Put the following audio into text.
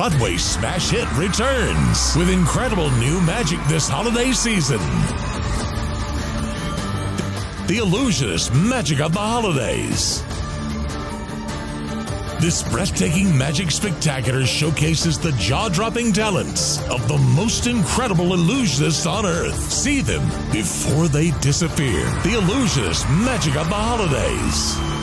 Broadway smash hit returns with incredible new magic this holiday season. The Illusionists Magic of the Holidays. This breathtaking magic spectacular showcases the jaw dropping talents of the most incredible illusionists on Earth. See them before they disappear. The Illusionists Magic of the Holidays.